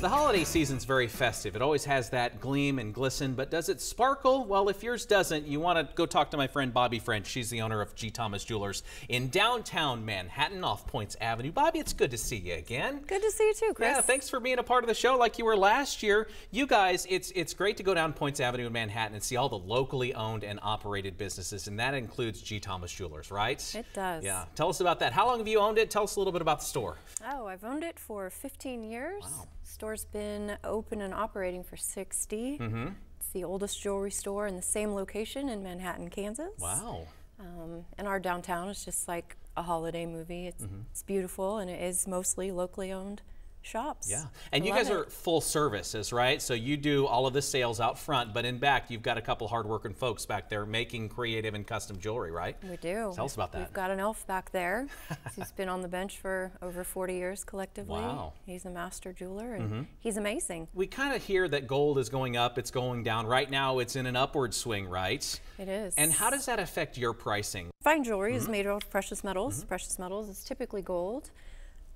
The holiday season's very festive. It always has that gleam and glisten, but does it sparkle? Well, if yours doesn't, you want to go talk to my friend Bobby French. She's the owner of G. Thomas Jewelers in downtown Manhattan off Poyntz Avenue. Bobby, it's good to see you again. Good to see you too, Chris. Yeah, thanks for being a part of the show like you were last year. You guys, it's it's great to go down Poyntz Avenue in Manhattan and see all the locally owned and operated businesses, and that includes G. Thomas Jewelers, right? It does. Yeah. Tell us about that. How long have you owned it? Tell us a little bit about the store. Oh, I've owned it for 15 years. Wow. Store's been open and operating for 60. Mm-hmm. It's the oldest jewelry store in the same location in Manhattan, Kansas. Wow. Um, and our downtown is just like a holiday movie. It's, Mm-hmm. it's beautiful and it is mostly locally owned shops. Yeah. And I you guys it. are full services, right? So you do all of the sales out front, but in back, you've got a couple hardworking folks back there making creative and custom jewelry, right? We do. Tell us about that. We've got an elf back there. he's been on the bench for over 40 years collectively. Wow. He's a master jeweler and he's amazing. We kind of hear that gold is going up, it's going down. Right now, it's in an upward swing, right? It is. And how does that affect your pricing? Fine jewelry Mm-hmm. is made out of precious metals. Precious metals is typically gold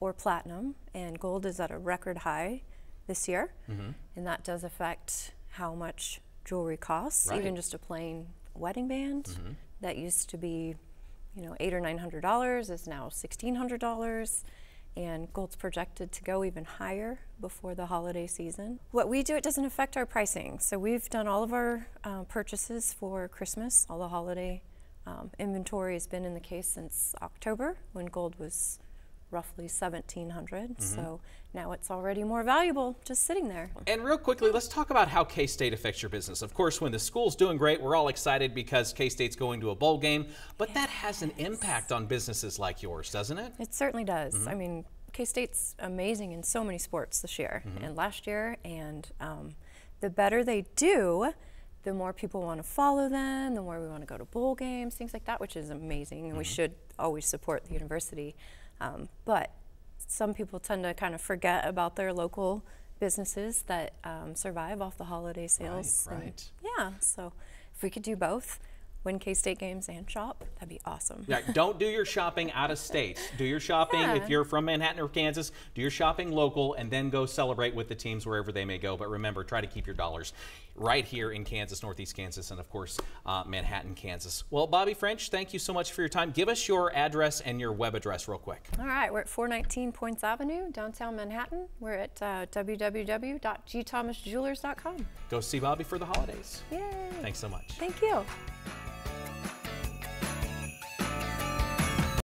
or platinum, and gold is at a record high this year, Mm-hmm. and that does affect how much jewelry costs. Right. Even just a plain wedding band Mm-hmm. that used to be, you know, eight or nine hundred dollars is now sixteen hundred dollars. And gold's projected to go even higher before the holiday season. What we do, it doesn't affect our pricing. So we've done all of our uh, purchases for Christmas, all the holiday um, inventory has been in the case since October when gold was roughly 1700 mm-hmm. so now it's already more valuable just sitting there. And real quickly, let's talk about how K State affects your business. Of course, when the school's doing great, we're all excited because K State's going to a bowl game, but that has an impact on businesses like yours, doesn't it? it certainly does. Mm-hmm. I mean k-state's amazing in so many sports this year mm-hmm. and last year and um, the better they do the more people want to follow them the more we want to go to bowl games things like that which is amazing and we should always support the university um, but some people tend to kind of forget about their local businesses that um, survive off the holiday sales. and- right. yeah, so if we could do both, win K State games and shop, that'd be awesome. Yeah, don't do your shopping out of state. Do your shopping if you're from Manhattan or Kansas. Do your shopping local, and then go celebrate with the teams wherever they may go. But remember, try to keep your dollars right here in Kansas, Northeast Kansas, and of course uh, Manhattan, Kansas. Well, Bobby French, thank you so much for your time. Give us your address and your web address real quick. All right, we're at 419 Poyntz Avenue, downtown Manhattan. We're at uh, www.gthomasjewelers.com. Go see Bobby for the holidays. Yay! Thanks so much. Thank you.